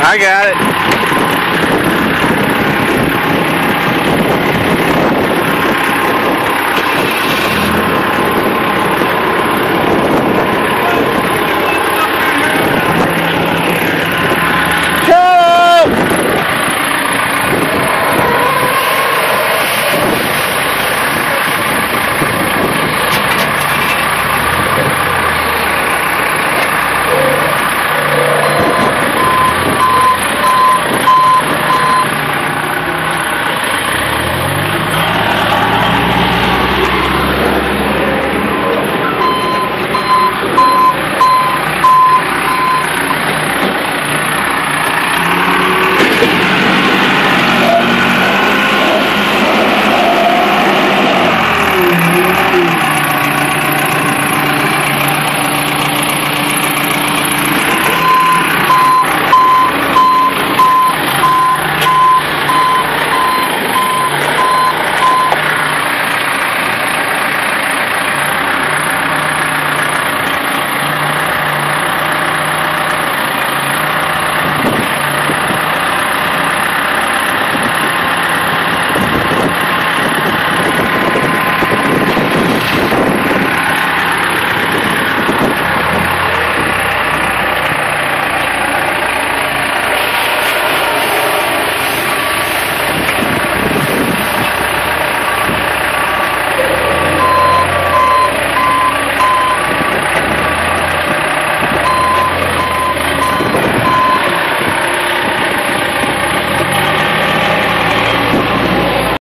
I got it.